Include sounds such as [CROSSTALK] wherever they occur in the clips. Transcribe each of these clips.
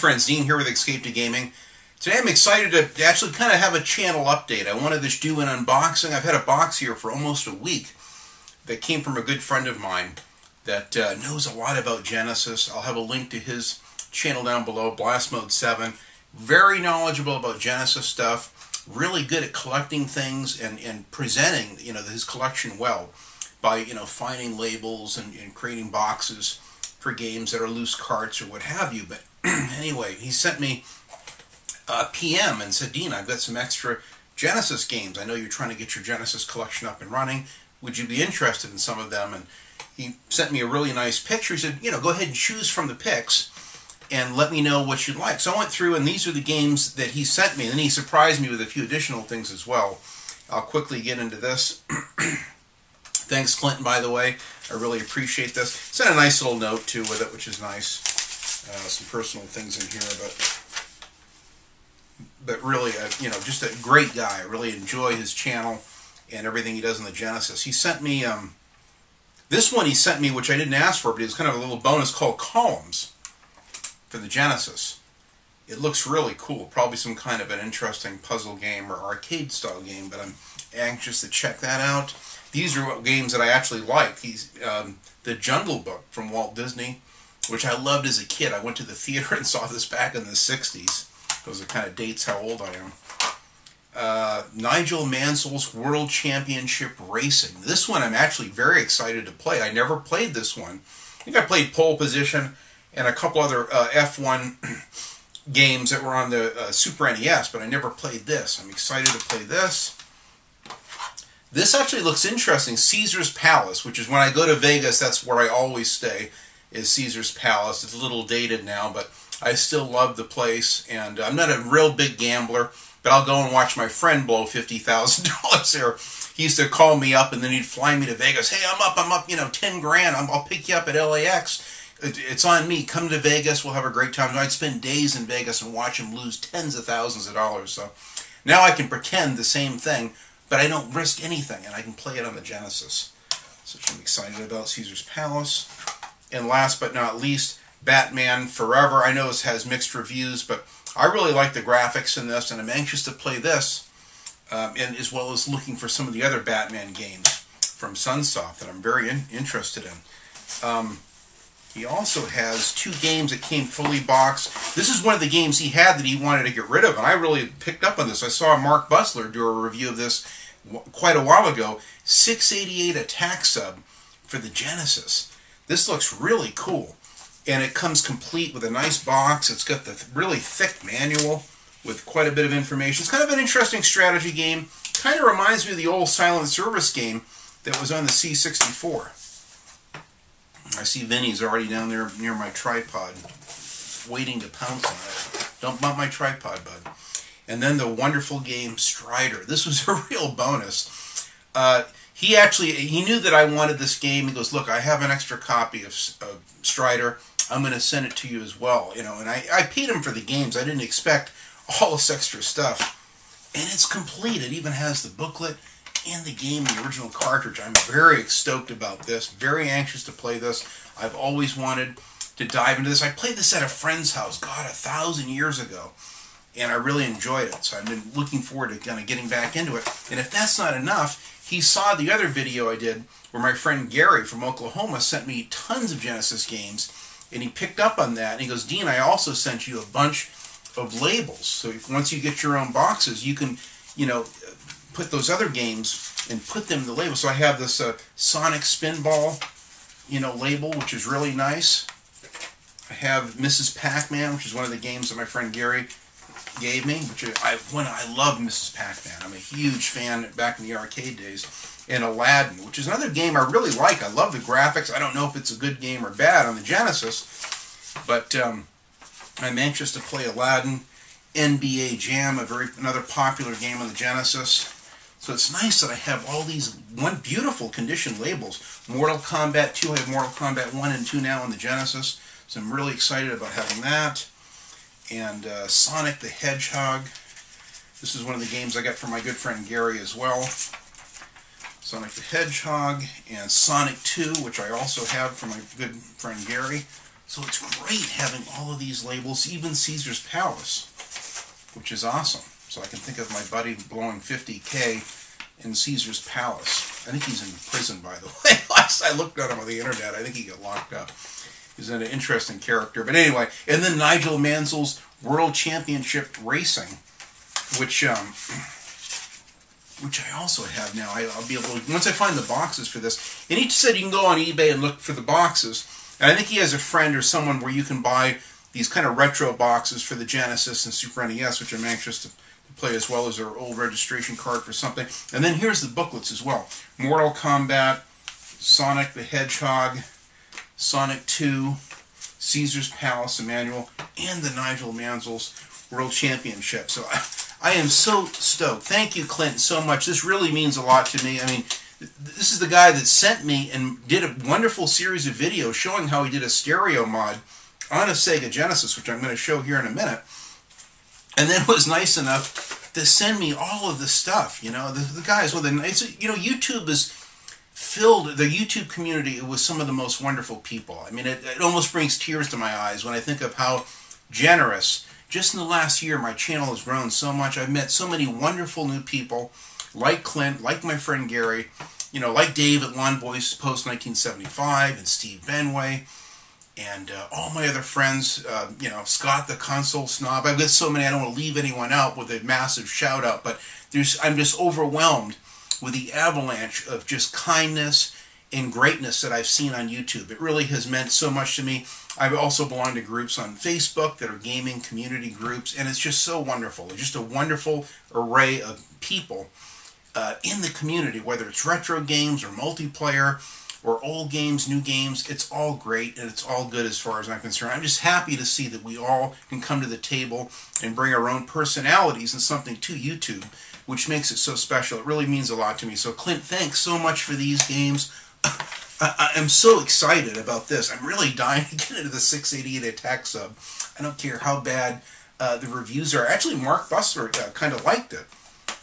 Friends, Dean here with Escape to Gaming. Today I'm excited to actually kind of have a channel update. I wanted to do an unboxing. I've had a box here for almost a week that came from a good friend of mine that uh, knows a lot about Genesis. I'll have a link to his channel down below, Blast Mode 7. Very knowledgeable about Genesis stuff. Really good at collecting things and, and presenting you know his collection well by you know finding labels and, and creating boxes for games that are loose carts or what have you. But [CLEARS THROAT] anyway, he sent me a PM and said, Dean, I've got some extra Genesis games. I know you're trying to get your Genesis collection up and running. Would you be interested in some of them? And he sent me a really nice picture. He said, you know, go ahead and choose from the picks and let me know what you'd like. So I went through, and these are the games that he sent me. And then he surprised me with a few additional things as well. I'll quickly get into this. [CLEARS THROAT] Thanks, Clinton, by the way. I really appreciate this. Sent a nice little note, too, with it, which is nice. Uh, some personal things in here, but but really, uh, you know, just a great guy. I really enjoy his channel and everything he does in the Genesis. He sent me um, this one. He sent me, which I didn't ask for, but it was kind of a little bonus called Columns for the Genesis. It looks really cool. Probably some kind of an interesting puzzle game or arcade style game, but I'm anxious to check that out. These are games that I actually like. He's um, the Jungle Book from Walt Disney, which I loved as a kid. I went to the theater [LAUGHS] and saw this back in the 60s. Those are kind of dates how old I am. Uh, Nigel Mansell's World Championship Racing. This one I'm actually very excited to play. I never played this one. I think I played Pole Position and a couple other uh, F1 [CLEARS THROAT] games that were on the uh, Super NES, but I never played this. I'm excited to play this. This actually looks interesting. Caesar's Palace, which is when I go to Vegas, that's where I always stay, is Caesar's Palace. It's a little dated now, but I still love the place. And I'm not a real big gambler, but I'll go and watch my friend blow $50,000 [LAUGHS] there. He used to call me up and then he'd fly me to Vegas. Hey, I'm up, I'm up, you know, 10 grand. i will pick you up at LAX. It's on me. Come to Vegas. We'll have a great time. I'd spend days in Vegas and watch him lose tens of thousands of dollars. So now I can pretend the same thing but I don't risk anything, and I can play it on the Genesis. So I'm excited about Caesar's Palace. And last but not least, Batman Forever. I know this has mixed reviews, but I really like the graphics in this, and I'm anxious to play this, um, and as well as looking for some of the other Batman games from Sunsoft that I'm very in interested in. Um, he also has two games that came fully boxed. This is one of the games he had that he wanted to get rid of, and I really picked up on this. I saw Mark Bussler do a review of this quite a while ago. 688 attack sub for the Genesis. This looks really cool, and it comes complete with a nice box. It's got the really thick manual with quite a bit of information. It's kind of an interesting strategy game. Kind of reminds me of the old Silent Service game that was on the C64. I see Vinnie's already down there near my tripod, waiting to pounce on it. Don't bump my tripod, bud. And then the wonderful game Strider. This was [LAUGHS] a real bonus. Uh, he actually he knew that I wanted this game. He goes, "Look, I have an extra copy of, of Strider. I'm going to send it to you as well." You know, and I, I paid him for the games. I didn't expect all this extra stuff, and it's complete. It even has the booklet and the game, the original cartridge. I'm very stoked about this. Very anxious to play this. I've always wanted to dive into this. I played this at a friend's house, God, a thousand years ago, and I really enjoyed it. So I've been looking forward to kind of getting back into it. And if that's not enough, he saw the other video I did where my friend Gary from Oklahoma sent me tons of Genesis games, and he picked up on that. And he goes, Dean, I also sent you a bunch of labels. So once you get your own boxes, you can, you know, put those other games and put them in the label. So I have this uh, Sonic Spinball, you know, label, which is really nice. I have Mrs. Pac-Man, which is one of the games that my friend Gary gave me, which I when I love Mrs. Pac-Man. I'm a huge fan back in the arcade days. And Aladdin, which is another game I really like. I love the graphics. I don't know if it's a good game or bad on the Genesis, but um, I'm anxious to play Aladdin. NBA Jam, a very another popular game on the Genesis. So it's nice that I have all these one beautiful condition labels. Mortal Kombat 2, I have Mortal Kombat 1 and 2 now on the Genesis. So I'm really excited about having that. And uh, Sonic the Hedgehog. This is one of the games I got from my good friend Gary as well. Sonic the Hedgehog and Sonic 2, which I also have from my good friend Gary. So it's great having all of these labels, even Caesar's Palace, which is awesome. So I can think of my buddy blowing 50K in Caesar's Palace. I think he's in prison, by the [LAUGHS] way. Last I looked at him on the internet, I think he got locked up. He's an interesting character. But anyway, and then Nigel Mansell's World Championship Racing, which um, [CLEARS THROAT] which I also have now. I, will be able to, once I find the boxes for this. And he said you can go on eBay and look for the boxes. And I think he has a friend or someone where you can buy these kind of retro boxes for the Genesis and Super NES, which I'm anxious to, to play as well as their old registration card for something. And then here's the booklets as well. Mortal Kombat, Sonic the Hedgehog, Sonic 2, Caesar's Palace, Emmanuel, and the Nigel Mansell's World Championship. So I, I am so stoked. Thank you, Clint, so much. This really means a lot to me. I mean, this is the guy that sent me and did a wonderful series of videos showing how he did a stereo mod on a Sega Genesis, which I'm going to show here in a minute. And then was nice enough to send me all of the stuff. You know, the, the guys with well, the you know YouTube is filled the YouTube community with some of the most wonderful people. I mean, it, it almost brings tears to my eyes when I think of how generous just in the last year, my channel has grown so much. I've met so many wonderful new people, like Clint, like my friend Gary, you know, like Dave at Lawn Boys Post 1975, and Steve Benway, and uh, all my other friends, uh, you know, Scott the console snob. I've got so many, I don't want to leave anyone out with a massive shout out, but there's, I'm just overwhelmed with the avalanche of just kindness and greatness that I've seen on YouTube. It really has meant so much to me. I also belong to groups on Facebook that are gaming community groups, and it's just so wonderful. It's just a wonderful array of people uh, in the community, whether it's retro games or multiplayer or old games, new games. It's all great and it's all good as far as I'm concerned. I'm just happy to see that we all can come to the table and bring our own personalities and something to YouTube, which makes it so special. It really means a lot to me. So, Clint, thanks so much for these games. [COUGHS] I, am so excited about this. I'm really dying to get into the 688 attack sub. I don't care how bad uh, the reviews are. Actually, Mark Bussler uh, kind of liked it.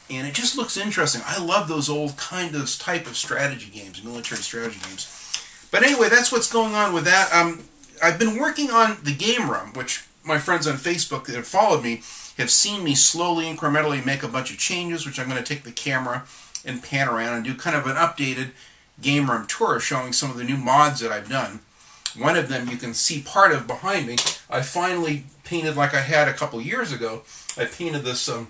And it just looks interesting. I love those old kind of type of strategy games, military strategy games. But anyway, that's what's going on with that. Um, I've been working on the game room, which my friends on Facebook that have followed me have seen me slowly, incrementally make a bunch of changes, which I'm going to take the camera and pan around and do kind of an updated game room tour showing some of the new mods that I've done. One of them you can see part of behind me. I finally painted like I had a couple years ago. I painted this um,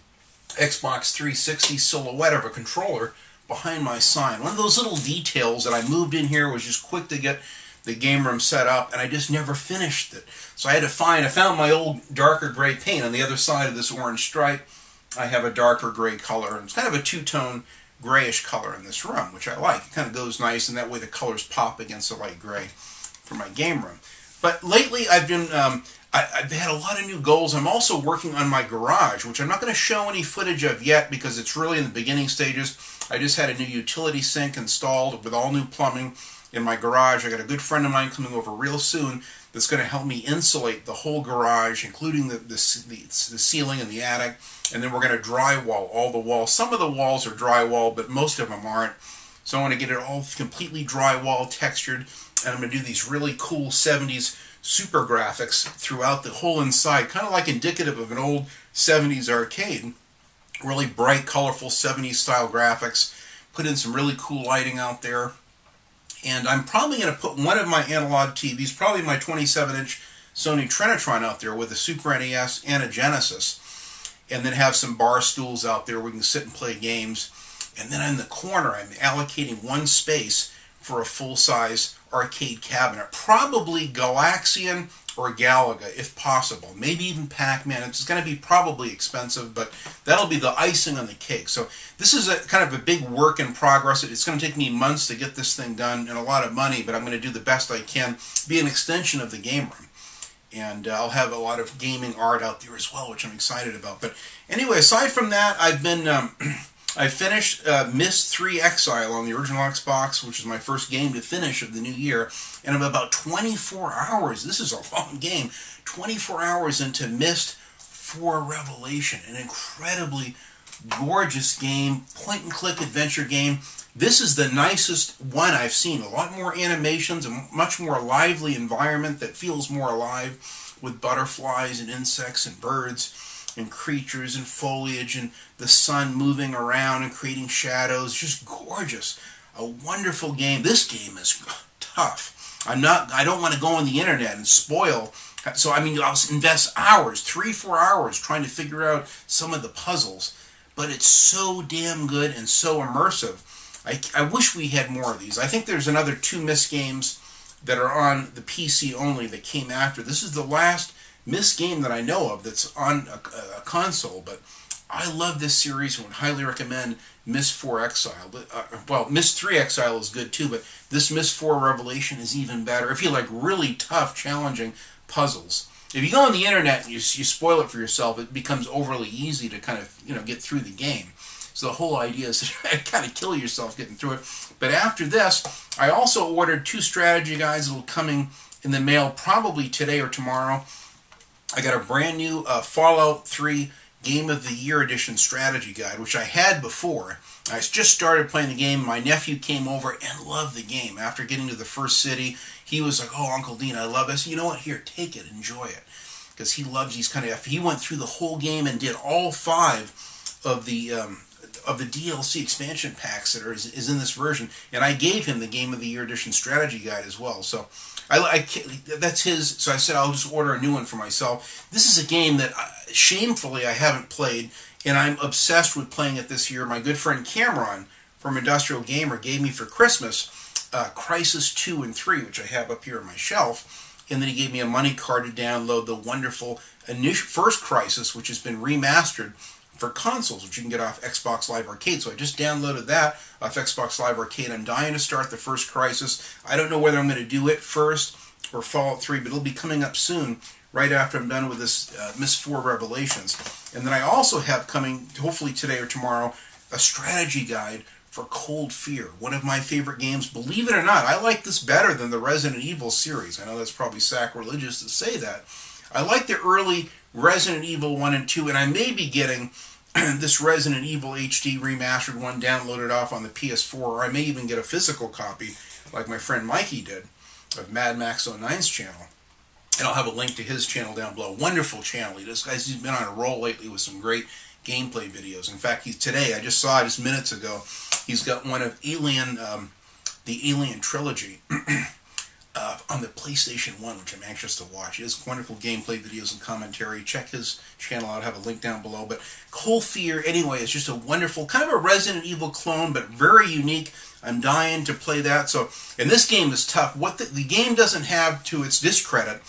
Xbox 360 silhouette of a controller behind my sign. One of those little details that I moved in here was just quick to get the game room set up and I just never finished it. So I had to find, I found my old darker gray paint on the other side of this orange stripe. I have a darker gray color. and It's kind of a two-tone grayish color in this room, which I like. It kind of goes nice, and that way the colors pop against the light gray for my game room. But lately, I've been um, I, have had a lot of new goals. I'm also working on my garage, which I'm not going to show any footage of yet because it's really in the beginning stages. I just had a new utility sink installed with all new plumbing in my garage. I got a good friend of mine coming over real soon that's going to help me insulate the whole garage, including the, the, the, the ceiling and the attic. And then we're going to drywall all the walls. Some of the walls are drywall, but most of them aren't. So I want to get it all completely drywall textured. And I'm going to do these really cool 70s super graphics throughout the whole inside, kind of like indicative of an old 70s arcade. Really bright, colorful 70s style graphics. Put in some really cool lighting out there. And I'm probably going to put one of my analog TVs, probably my 27-inch Sony Trinitron out there with a Super NES and a Genesis. And then have some bar stools out there where we can sit and play games. And then in the corner, I'm allocating one space for a full-size arcade cabinet. Probably Galaxian or Galaga, if possible. Maybe even Pac-Man. It's going to be probably expensive, but that'll be the icing on the cake. So this is a kind of a big work in progress. It's going to take me months to get this thing done and a lot of money, but I'm going to do the best I can. Be an extension of the game room. And uh, I'll have a lot of gaming art out there as well, which I'm excited about. But anyway, aside from that, I've been... Um, [CLEARS THROAT] I finished uh, Myst 3 Exile on the original Xbox, which is my first game to finish of the new year, and I'm about 24 hours. This is a [LAUGHS] long game. 24 hours into Myst 4 Revelation, an incredibly gorgeous game, point and click adventure game. This is the nicest one I've seen. A lot more animations, a much more lively environment that feels more alive with butterflies and insects and birds and creatures and foliage and the sun moving around and creating shadows. Just gorgeous. A wonderful game. This game is tough. I'm not, I don't want to go on the internet and spoil. So, I mean, I'll invest hours, three, four hours trying to figure out some of the puzzles. But it's so damn good and so immersive. I, I wish we had more of these. I think there's another two Myst games that are on the PC only that came after. This is the last Myst game that I know of that's on a, a console, but I love this series and would highly recommend Myst 4 Exile. Uh, well, Myst 3 Exile is good too, but this Myst 4 Revelation is even better. If you like really tough, challenging puzzles. If you go on the internet and you, you spoil it for yourself, it becomes overly easy to kind of you know get through the game. So the whole idea is [LAUGHS] to kind of kill yourself getting through it. But after this, I also ordered two strategy guides that will coming in the mail probably today or tomorrow. I got a brand new uh, Fallout 3 Game of the Year Edition strategy guide, which I had before. I just started playing the game. My nephew came over and loved the game. After getting to the first city, he was like, "Oh, Uncle Dean, I love this. you know what? Here, take it, enjoy it, because he loves these kind of. He went through the whole game and did all five of the um, of the DLC expansion packs that are is, is, in this version, and I gave him the Game of the Year Edition strategy guide as well. So I, I that's his. So I said I'll just order a new one for myself. This is a game that uh, shamefully I haven't played, and I'm obsessed with playing it this year. My good friend Cameron from Industrial Gamer gave me for Christmas uh, Crysis 2 and 3, which I have up here on my shelf. And then he gave me a money card to download the wonderful initial, first Crysis, which has been remastered for consoles, which you can get off Xbox Live Arcade. So I just downloaded that off Xbox Live Arcade. I'm dying to start the first Crysis. I don't know whether I'm going to do it first or Fallout 3, but it'll be coming up soon, right after I'm done with this uh, Myst 4 Revelations. And then I also have coming, hopefully today or tomorrow, a strategy guide for Cold Fear, one of my favorite games. Believe it or not, I like this better than the Resident Evil series. I know that's probably sacrilegious to say that. I like the early Resident Evil 1 and 2, and I may be getting [CLEARS THROAT] this Resident Evil HD remastered one downloaded off on the PS4, or I may even get a physical copy, like my friend Mikey did, of Mad Max 09's channel. And I'll have a link to his channel down below. Wonderful channel. He does, guy's he's been on a roll lately with some great gameplay videos. In fact, he's today, I just saw it just minutes ago, he's got one of Alien, um, the Alien trilogy. [CLEARS THROAT] on the PlayStation 1, which I'm anxious to watch. He has wonderful gameplay videos and commentary. Check his channel out. I have a link down below. But Cold Fear, anyway, is just a wonderful, kind of a Resident Evil clone, but very unique. I'm dying to play that. So, and this game is tough. What the, the game doesn't have to its discredit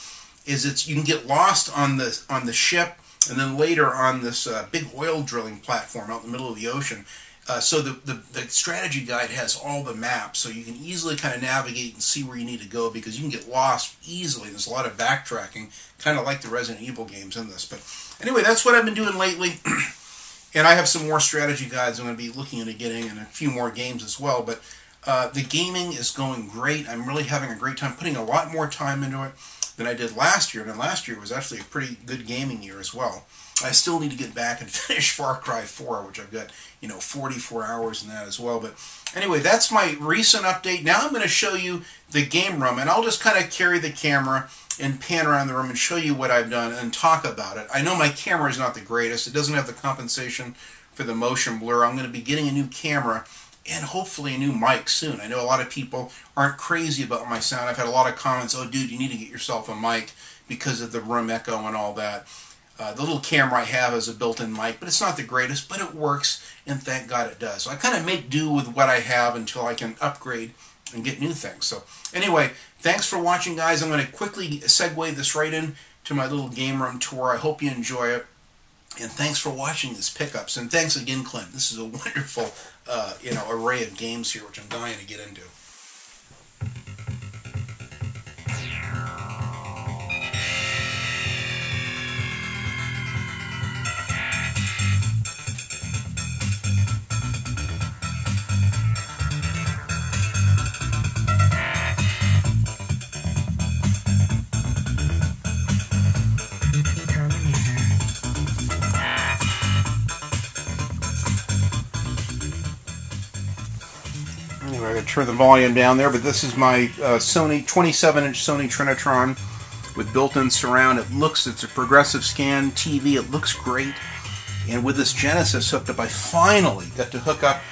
is it's you can get lost on the on the ship, and then later on this uh, big oil drilling platform out in the middle of the ocean uh, so the, the, the, strategy guide has all the maps, so you can easily kind of navigate and see where you need to go because you can get lost easily. There's a lot of backtracking, kind of like the Resident Evil games in this. But anyway, that's what I've been doing lately. [CLEARS THROAT] and I have some more strategy guides I'm going to be looking into getting and a few more games as well. But uh, the gaming is going great. I'm really having a great time putting a lot more time into it than I did last year. And last year was actually a pretty good gaming year as well. I still need to get back and [LAUGHS] finish Far Cry 4, which I've got, you know, 44 hours in that as well. But anyway, that's my recent update. Now I'm going to show you the game room, and I'll just kind of carry the camera and pan around the room and show you what I've done and talk about it. I know my camera is not the greatest. It doesn't have the compensation for the motion blur. I'm going to be getting a new camera and hopefully a new mic soon. I know a lot of people aren't crazy about my sound. I've had a lot of comments, oh, dude, you need to get yourself a mic because of the room echo and all that. Uh, the little camera I have is a built-in mic, but it's not the greatest, but it works, and thank God it does. So I kind of make do with what I have until I can upgrade and get new things. So anyway, thanks for watching, guys. I'm going to quickly segue this right in to my little game room tour. I hope you enjoy it. And thanks for watching this pickups. And thanks again, Clint. This is a [LAUGHS] wonderful, uh, you know, array of games here, which I'm dying to get into. Gotta turn the volume down there, but this is my uh, Sony 27-inch Sony Trinitron with built-in surround. It looks, it's a progressive scan TV. It looks great. And with this Genesis hooked up, I finally got to hook up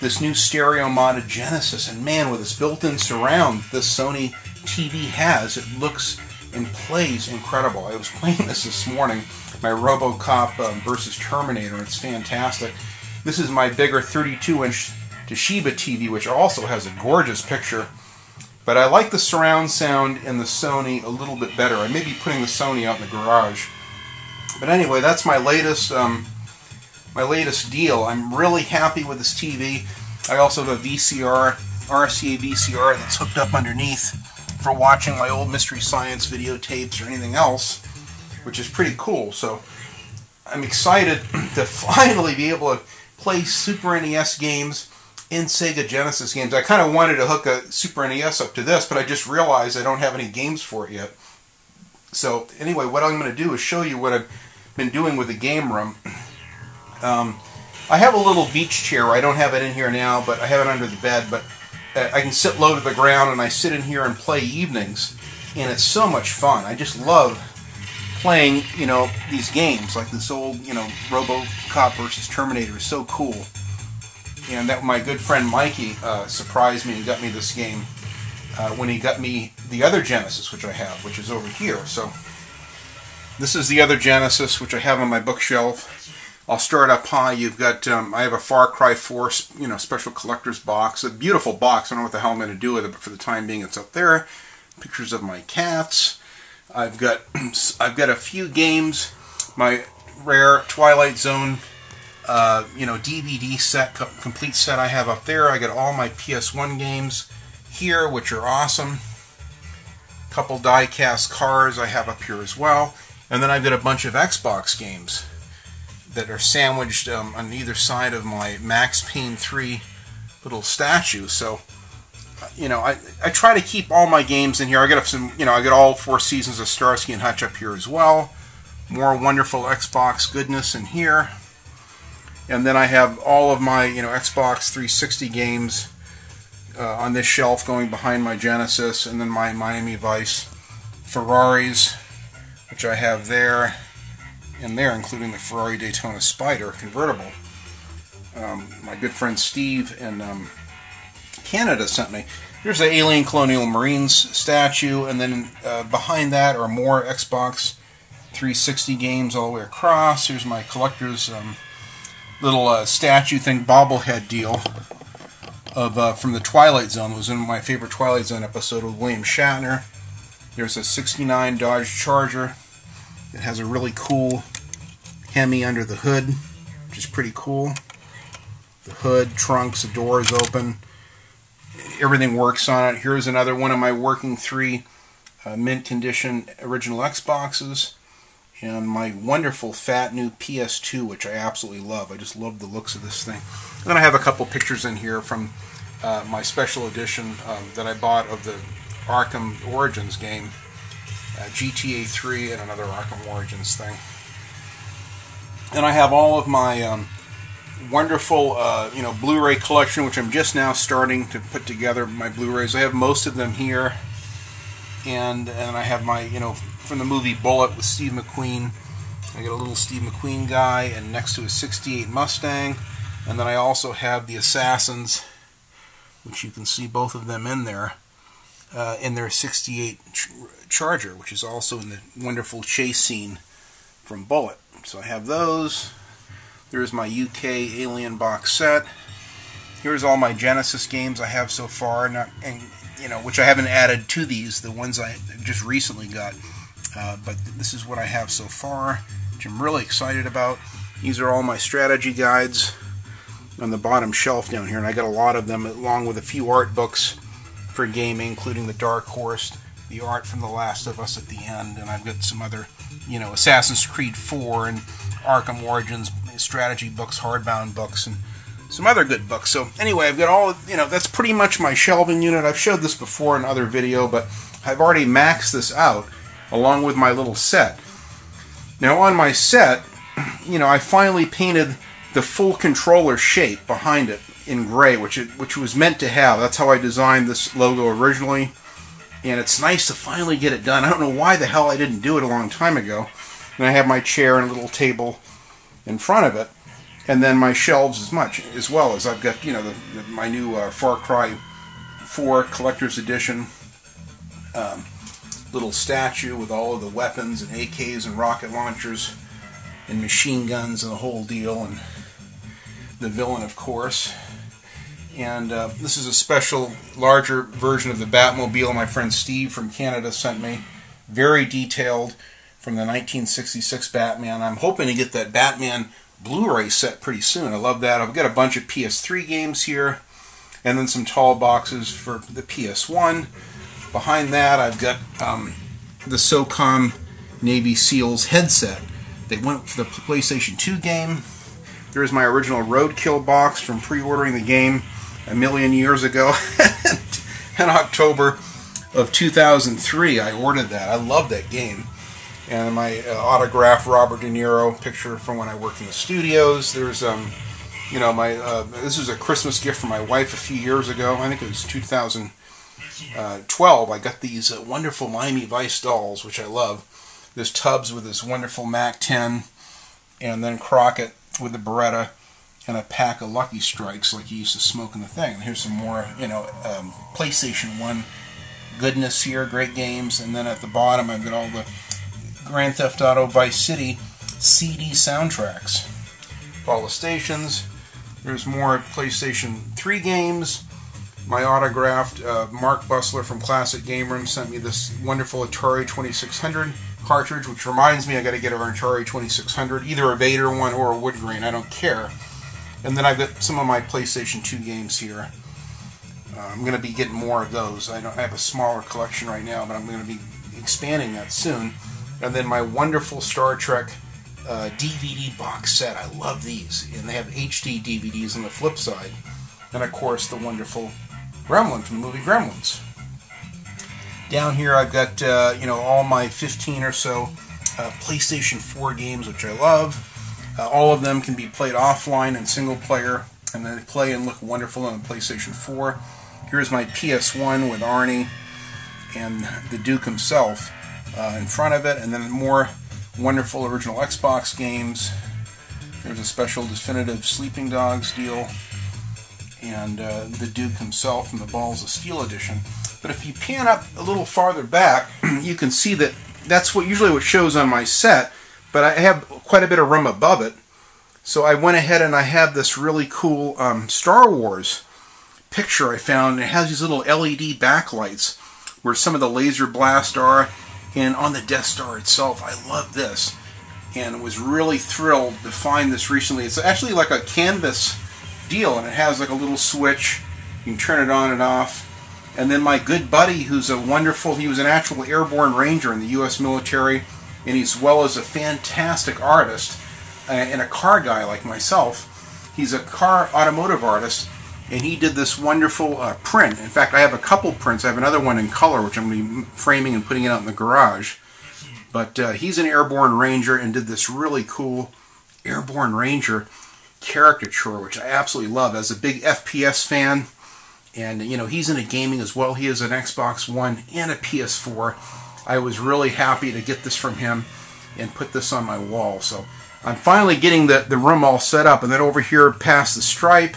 this new stereo modded Genesis. And man, with this built-in surround this Sony TV has, it looks and plays incredible. I was [LAUGHS] playing this this morning, my RoboCop um, versus Terminator. It's fantastic. This is my bigger 32-inch Toshiba TV, which also has a gorgeous picture. But I like the surround sound in the Sony a little bit better. I may be putting the Sony out in the garage. But anyway, that's my latest um, my latest deal. I'm really happy with this TV. I also have a VCR, RCA VCR that's hooked up underneath for watching my old Mystery Science videotapes or anything else, which is pretty cool. So I'm excited [CLEARS THROAT] to [LAUGHS] finally be able to play Super NES games in Sega Genesis games. I kind of wanted to hook a Super NES up to this, but I just realized I don't have any games for it yet. So anyway, what I'm going to do is show you what I've been doing with the game room. Um, I have a little beach chair. I don't have it in here now, but I have it under the bed. But uh, I can sit low to the ground, and I sit in here and play evenings, and it's so much fun. I just love playing, you know, these games like this old, you know, RoboCop versus Terminator is so cool and that my good friend Mikey uh, surprised me and got me this game uh, when he got me the other Genesis, which I have, which is over here. So this is the other Genesis, which I have on my bookshelf. I'll start up high. You've got um, I have a Far Cry 4, you know, special collector's box, a beautiful box. I don't know what the hell I'm going to do with it, but for the time being, it's up there. Pictures of my cats. I've got [CLEARS THROAT] I've got a few games. My rare Twilight Zone uh, you know, DVD set, complete set I have up there. I got all my PS1 games here, which are awesome. Couple die-cast cars I have up here as well. And then I've got a bunch of Xbox games that are sandwiched um, on either side of my Max Payne 3 little statue. So, you know, I, I try to keep all my games in here. I got some, you know, I got all four seasons of Starsky and Hutch up here as well. More wonderful Xbox goodness in here and then I have all of my you know Xbox 360 games uh, on this shelf going behind my Genesis, and then my Miami Vice Ferraris, which I have there and there, including the Ferrari Daytona Spider convertible. Um, my good friend Steve in um, Canada sent me. Here's the Alien Colonial Marines statue, and then uh, behind that are more Xbox 360 games all the way across. Here's my collector's um, little uh, statue thing, bobblehead deal of uh, from the Twilight Zone. It was in my favorite Twilight Zone episode with William Shatner. There's a 69 Dodge Charger. It has a really cool Hemi under the hood, which is pretty cool. The hood, trunks, the doors open. Everything works on it. Here's another one of my working three uh, mint condition original Xboxes and my wonderful fat new PS2, which I absolutely love. I just love the looks of this thing. And then I have a couple pictures in here from uh, my special edition um, that I bought of the Arkham Origins game, uh, GTA 3, and another Arkham Origins thing. And I have all of my um, wonderful, uh, you know, Blu-ray collection, which I'm just now starting to put together. My Blu-rays, I have most of them here, and and I have my, you know, from the movie Bullitt with Steve McQueen. I got a little Steve McQueen guy, and next to a 68 Mustang. And then I also have the Assassins, which you can see both of them in there, uh, in their 68 ch Charger, which is also in the wonderful chase scene from Bullitt. So I have those. There's my UK Alien box set. Here's all my Genesis games I have so far, and you know, which I haven't added to these. The ones I just recently got. Uh, but this is what I have so far, which I'm really excited about. These are all my strategy guides on the bottom shelf down here, and I got a lot of them along with a few art books for gaming, including the Dark Horse, the art from The Last of Us at the end, and I've got some other, you know, Assassin's Creed 4 and Arkham Origins strategy books, hardbound books, and some other good books. So anyway, I've got all, you know, that's pretty much my shelving unit. I've showed this before in other video, but I've already maxed this out along with my little set. Now on my set, [CLEARS THROAT] you know, I finally painted the full controller shape behind it. in gray, which it, which was meant to have. That's how I designed this logo originally, and it's nice to finally get it done. I don't know why the hell I didn't do it a long time ago. And I have my chair and a little table in front of it, and then my shelves as much as well as I've got you know the, the, my new uh, Far Cry 4 collector's edition um, little statue with all of the weapons and AKs and rocket launchers and machine guns and the whole deal and the villain of course and uh, this is a special larger version of the Batmobile my friend Steve from Canada sent me very detailed from the 1966 Batman I'm hoping to get that Batman Blu-ray set pretty soon. I love that. I've got a bunch of PS3 games here, and then some tall boxes for the PS1. Behind that, I've got um, the SOCOM Navy SEALs headset. They went for the PlayStation 2 game. There's my original Roadkill box from pre-ordering the game a million years ago. [LAUGHS] in October of 2003, I ordered that. I love that game and my uh, autograph Robert De Niro picture from when I worked in the studios. There's um, you know, my uh, this was a Christmas gift from my wife a few years ago. I think it was 2012. I got these uh, wonderful Miami Vice dolls, which I love. This Tubbs with this wonderful Mac 10, and then Crockett with the Beretta and a pack of Lucky Strikes like he used to smoke in the thing. here's some more, you know, um, PlayStation 1 goodness here, great games. And then at the bottom, I've got all the Grand Theft Auto Vice City CD soundtracks. All the stations. There's more PlayStation 3 games. My autographed uh, Mark Bussler from Classic Game Room sent me this wonderful Atari 2600 cartridge, which reminds me I got to get an Atari 2600, either a Vader one or a wood grain. I don't care. And then I've got some of my PlayStation 2 games here. Uh, I'm going to be getting more of those. I, don't I have a smaller collection right now, but I'm going to be expanding that soon and then my wonderful Star Trek uh, DVD box set. I love these, and they have HD DVDs on the flip side, and of course the wonderful Gremlin from the movie Gremlins. Down here, I've got uh, you know all my 15 or so uh, PlayStation 4 games, which I love. Uh, all of them can be played offline and single player, and they play and look wonderful on the PlayStation 4. Here's my PS1 with Arnie and the Duke himself uh, in front of it, and then more wonderful original Xbox games. There's a special definitive Sleeping Dogs deal, and uh, the Duke himself in the Balls of Steel edition. But if you pan up a little farther back, [CLEARS THROAT] you can see that that's what usually what shows on my set, but I have quite a bit of room above it. So I went ahead and I have this really cool um, Star Wars picture I found. It has these little LED backlights where some of the laser blasts are and on the Death Star itself. I love this and was really thrilled to find this recently. It's actually like a canvas deal and it has like a little switch. You can turn it on and off. And then my good buddy, who's a wonderful, he was an actual airborne ranger in the U.S. military, and he's well as a fantastic artist uh, and a car guy like myself. He's a car automotive artist, and he did this wonderful uh, print. In fact, I have a couple prints. I have another one in color, which I'm going to be framing and putting it out in the garage. But uh, he's an airborne ranger and did this really cool airborne ranger caricature, which I absolutely love. As a big FPS fan, and you know he's into gaming as well. He has an Xbox One and a PS4. I was really happy to get this from him and put this on my wall. So I'm finally getting the, the room all set up. And then over here past the stripe,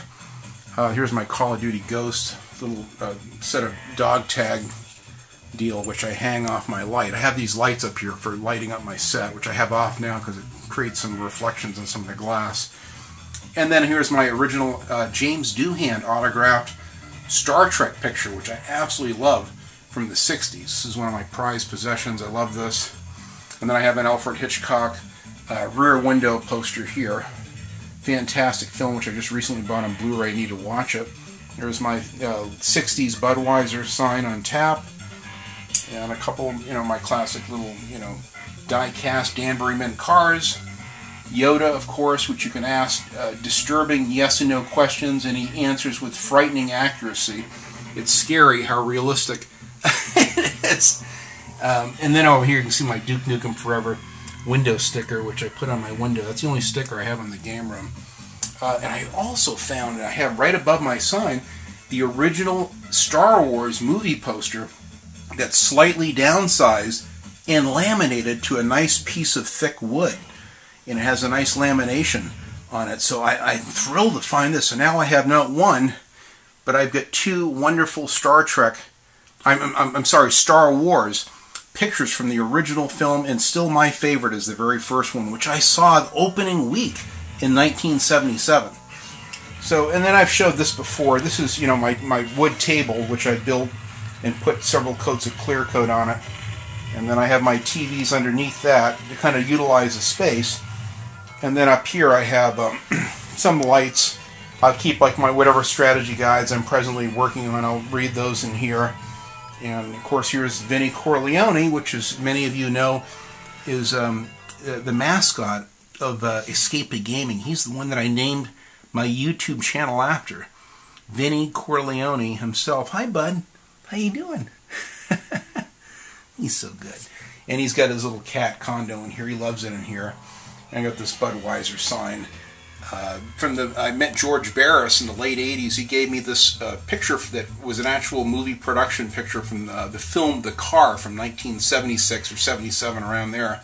uh, here's my Call of Duty Ghost little uh, set of dog tag deal, which I hang off my light. I have these lights up here for lighting up my set, which I have off now because it creates some reflections on some of the glass. And then here's my original uh, James Doohan autographed Star Trek picture, which I absolutely love from the 60s. This is one of my prized possessions. I love this. And then I have an Alfred Hitchcock uh, rear window poster here fantastic film, which I just recently bought on Blu-ray. Need to watch it. There's my uh, 60s Budweiser sign on tap, and a couple, you know, my classic little, you know, die-cast Danbury Mint cars. Yoda, of course, which you can ask uh, disturbing yes and no questions, and he answers with frightening accuracy. It's scary how realistic [LAUGHS] it is. Um, and then over here you can see my Duke Nukem Forever window sticker, which I put on my window. That's the only sticker I have in the game room. Uh, and I also found, I have right above my sign, the original Star Wars movie poster that's slightly downsized and laminated to a nice piece of thick wood. And it has a nice lamination on it. So I, I'm thrilled to find this. So now I have not one, but I've got two wonderful Star Trek, I'm, I'm, I'm sorry, Star Wars pictures from the original film, and still my favorite is the very first one, which I saw the opening week in 1977. So, and then I've showed this before. This is, you know, my, my wood table, which I built and put several coats of clear coat on it. And then I have my TVs underneath that to kind of utilize the space. And then up here I have um, [CLEARS THROAT] some lights. I'll keep like my whatever strategy guides I'm presently working on. I'll read those in here. And of course here's Vinnie Corleone, which as many of you know is um, uh, the mascot of uh, Escape Gaming. He's the one that I named my YouTube channel after. Vinnie Corleone himself. Hi, bud. How you doing? [LAUGHS] he's so good. And he's got his little cat condo in here. He loves it in here. I got this Budweiser sign. Uh, from the I met George Barris in the late 80s. He gave me this uh, picture that was an actual movie production picture from uh, the film The Car from 1976 or 77 around there.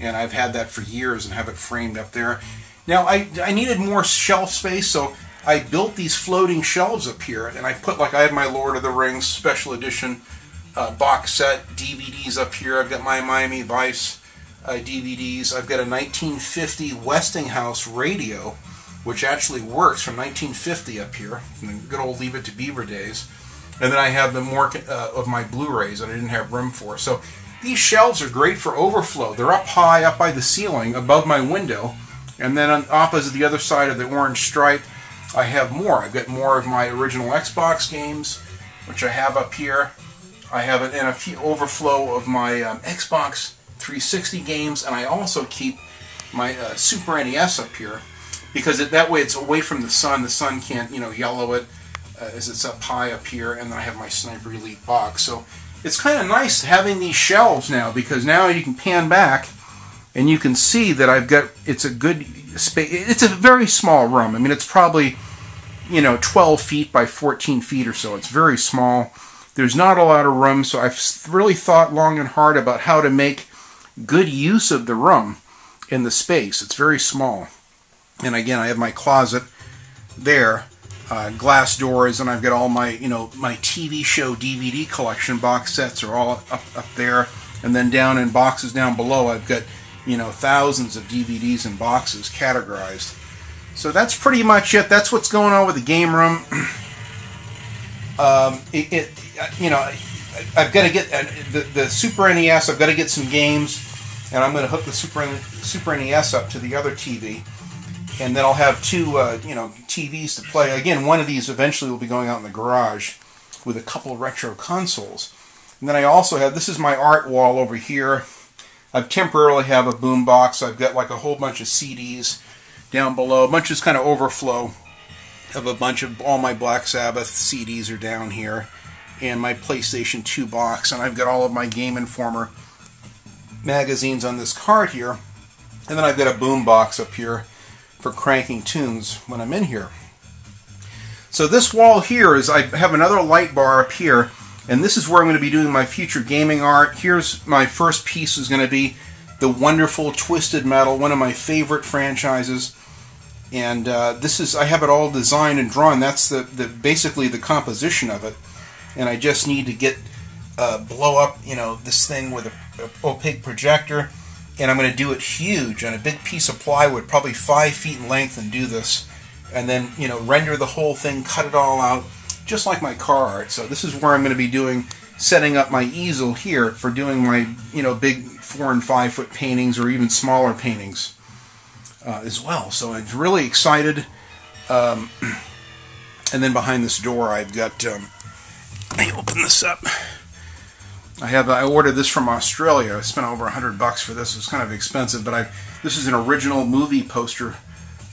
And I've had that for years and have it framed up there. Now I, I needed more shelf space so I built these floating shelves up here and I put like I have my Lord of the Rings special edition uh, box set DVDs up here. I've got my Miami Vice uh, DVDs. I've got a 1950 Westinghouse radio, which actually works from 1950 up here, from the good old Leave It to Beaver days. And then I have the more uh, of my Blu-rays that I didn't have room for. So these shelves are great for overflow. They're up high, up by the ceiling, above my window. And then on opposite the other side of the orange stripe, I have more. I've got more of my original Xbox games, which I have up here. I have in a few overflow of my um, Xbox 360 games, and I also keep my uh, Super NES up here because it, that way it's away from the sun. The sun can't, you know, yellow it uh, as it's up high up here, and then I have my Sniper Elite box. So it's kind of nice having these shelves now because now you can pan back and you can see that I've got it's a good space. It's a very small room. I mean, it's probably you know 12 feet by 14 feet or so. It's very small. There's not a lot of room, so I've really thought long and hard about how to make good use of the room in the space. It's very small. And again, I have my closet there, uh, glass doors, and I've got all my, you know, my TV show DVD collection box sets are all up, up there. And then down in boxes down below, I've got, you know, thousands of DVDs and boxes categorized. So that's pretty much it. That's what's going on with the game room. [CLEARS THROAT] um, it, it, you know, I've got to get uh, the, the Super NES. I've got to get some games, and I'm going to hook the Super Super NES up to the other TV, and then I'll have two uh, you know TVs to play. Again, one of these eventually will be going out in the garage with a couple retro consoles. And then I also have this is my art wall over here. I've temporarily have a boom box. I've got like a whole bunch of CDs down below. A bunch of kind of overflow of a bunch of all my Black Sabbath CDs are down here and my PlayStation 2 box, and I've got all of my Game Informer magazines on this card here, and then I've got a boom box up here for cranking tunes when I'm in here. So this wall here is, I have another light bar up here, and this is where I'm going to be doing my future gaming art. Here's my first piece is going to be the wonderful Twisted Metal, one of my favorite franchises. And uh, this is, I have it all designed and drawn. That's the, the basically the composition of it and I just need to get uh, blow up you know this thing with a, a opaque projector and I'm going to do it huge on a big piece of plywood probably five feet in length and do this and then you know render the whole thing cut it all out just like my car art so this is where I'm going to be doing setting up my easel here for doing my you know big four and five foot paintings or even smaller paintings uh, as well so I'm really excited um, [CLEARS THROAT] and then behind this door I've got um, let me open this up. I have I ordered this from Australia. I spent over a hundred bucks for this. It was kind of expensive, but I this is an original movie poster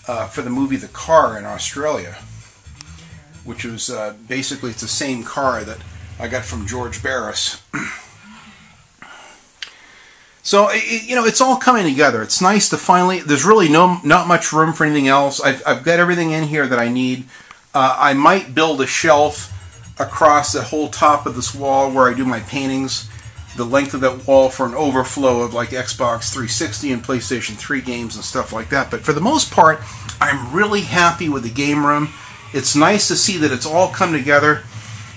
uh, for the movie The Car in Australia, which was uh, basically it's the same car that I got from George Barris. [CLEARS THROAT] So you know, it's all coming together. It's nice to finally. There's really no not much room for anything else. I've, I've got everything in here that I need. Uh, I might build a shelf across the whole top of this wall where I do my paintings. The length of that wall for an overflow of like Xbox 360 and PlayStation 3 games and stuff like that. But for the most part, I'm really happy with the game room. It's nice to see that it's all come together.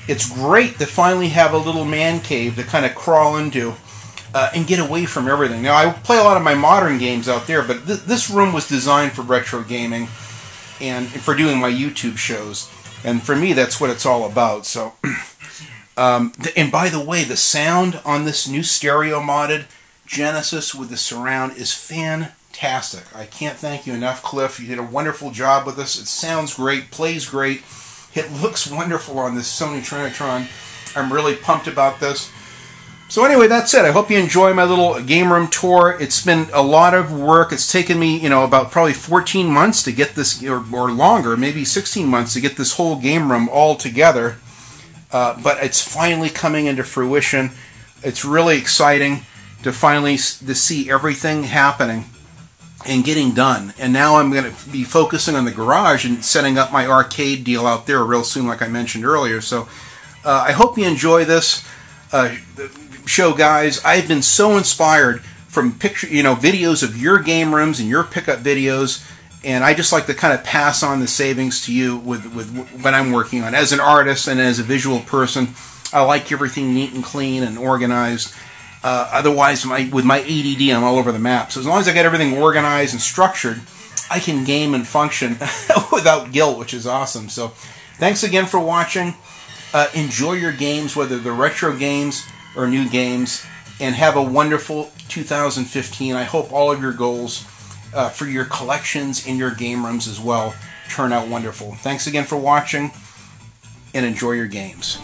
It's great to finally have a little man cave to kind of crawl into uh, and get away from everything. Now, I play a lot of my modern games out there, but th- this room was designed for retro gaming and for doing my YouTube shows. And for me, that's what it's all about. So, [CLEARS THROAT] um, and by the way, the sound on this new stereo modded Genesis with the surround is fantastic. I can't thank you enough, Cliff. You did a wonderful job with this. It sounds great, plays great. It looks wonderful on this Sony Trinitron. I'm really pumped about this. So anyway, that's it. I hope you enjoy my little game room tour. It's been a lot of work. It's taken me, you know, about probably 14 months to get this, or, or longer, maybe 16 months to get this whole game room all together. Uh, but it's finally coming into fruition. It's really exciting to finally to see everything happening and getting done. And now I'm going to be focusing on the garage and setting up my arcade deal out there real soon, like I mentioned earlier. So uh, I hope you enjoy this uh, show, guys. I've been so inspired from picture, you know, videos of your game rooms and your pickup videos. And I just like to kind of pass on the savings to you with, with what I'm working on. As an artist and as a visual person, I like everything neat and clean and organized. Uh, otherwise, my, with my ADD, I'm all over the map. So as long as I get everything organized and structured, I can game and function [LAUGHS] without guilt, which is awesome. So thanks again for watching. Uh, enjoy your games, whether they're retro games or new games, and have a wonderful 2015. I hope all of your goals uh, for your collections and your game rooms as well turn out wonderful. Thanks again for watching, and enjoy your games.